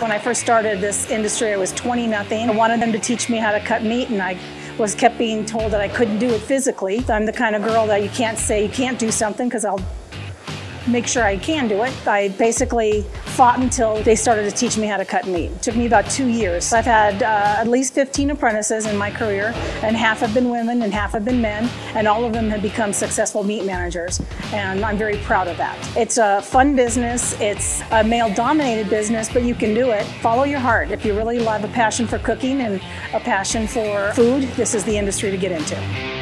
When I first started this industry, I was 20 nothing. I wanted them to teach me how to cut meat, and I was kept being told that I couldn't do it physically. I'm the kind of girl that you can't say you can't do something because I'll make sure I can do it. I basically fought until they started to teach me how to cut meat. It took me about two years. I've had uh, at least 15 apprentices in my career, and half have been women and half have been men, and all of them have become successful meat managers, and I'm very proud of that. It's a fun business, it's a male dominated business, but you can do it. Follow your heart. If you really have a passion for cooking and a passion for food, this is the industry to get into.